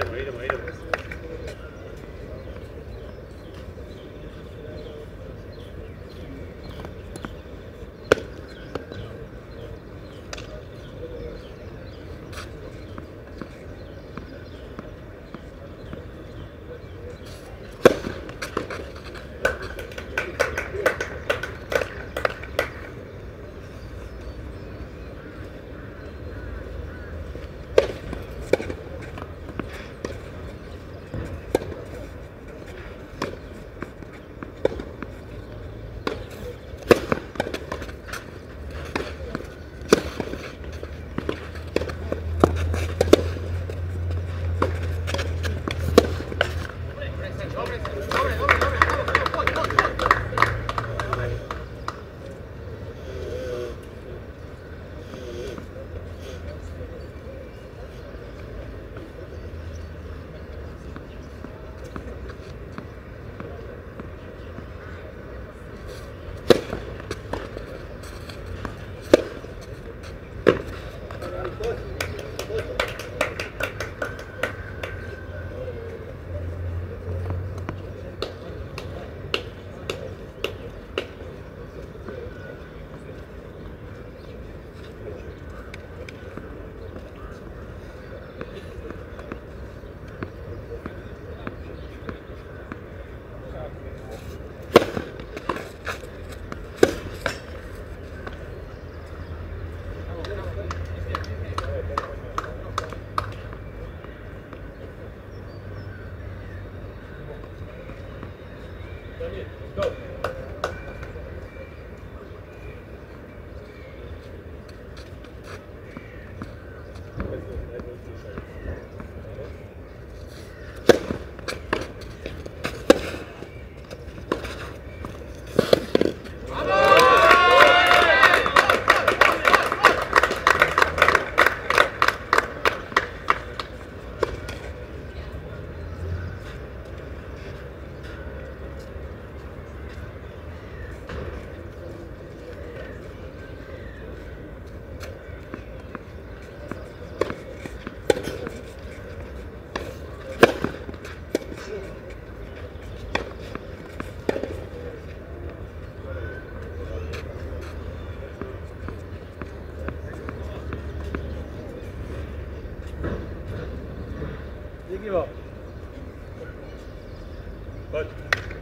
Idemo, idemo, idemo. Go. But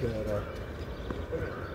Shut up.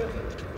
living.